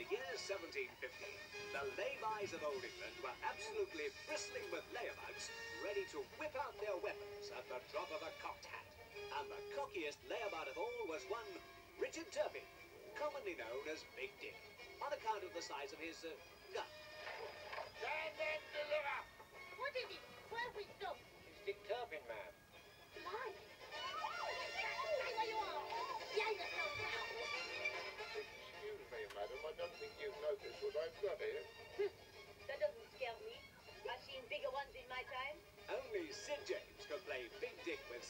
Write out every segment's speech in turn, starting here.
the year 1750, the laybys of Old England were absolutely bristling with layabouts, ready to whip out their weapons at the drop of a cocked hat. And the cockiest layabout of all was one Richard Turpin, commonly known as Big Dick, on account of the size of his uh, gun. Stand and deliver! What is it? Where we stopped? It's Dick Turpin, ma'am.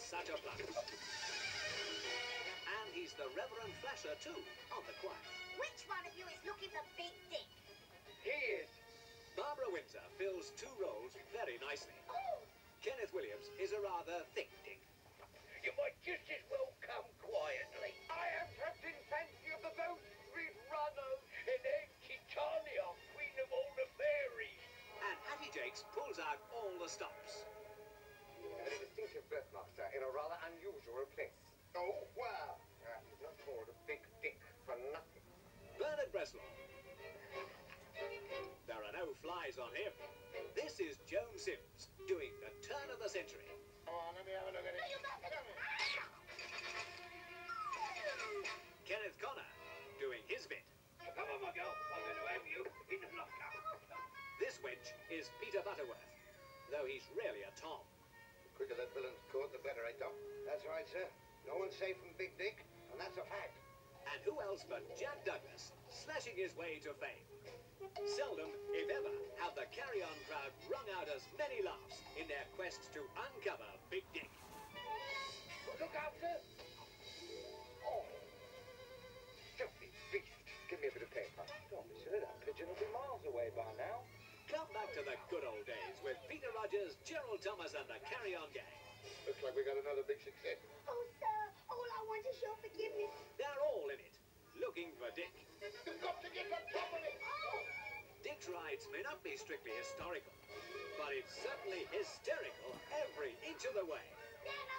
Such a plunge. And he's the Reverend Flasher, too, on the choir. Which one of you is looking for Big Dick? He is. Barbara Windsor fills two roles very nicely. Oh, Kenneth Williams is a rather thick dick. You might just as well come quietly. I am Captain Fancey of the Bow Street Runner, and Aunt Titania, Queen of all the fairies. And Hattie Jacques pulls out all the stops. A very distinctive birth mark, sir, in a rather unusual place. Oh, wow. Uh, he's not called a big dick for nothing. Bernard Bresslaw. There are no flies on him. This is Joan Sims doing the turn of the century. Come on, let me have a look at it. Kenneth Connor doing his bit. Come on, my girl. I'm going to have you in the lockup. This wench is Peter Butterworth, though he's really a Tom. The quicker that villain's caught, the better, eh, Tom? That's right, sir. No one's safe from Big Dick, and that's a fact. And who else but Jack Douglas slashing his way to fame? Seldom, if ever, have the carry-on crowd wrung out as many laughs in their quest to uncover Big back to the good old days with Peter Rogers, Gerald Thomas and the Carry-On Gang. Looks like we got another big success. oh, sir. All I want is your forgiveness. They're all in it, looking for Dick. You've got to get on top of it. Oh, Dick's rides may not be strictly historical, but it's certainly hysterical every inch of the way. get him off, sir.